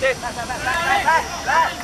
来来来来来来。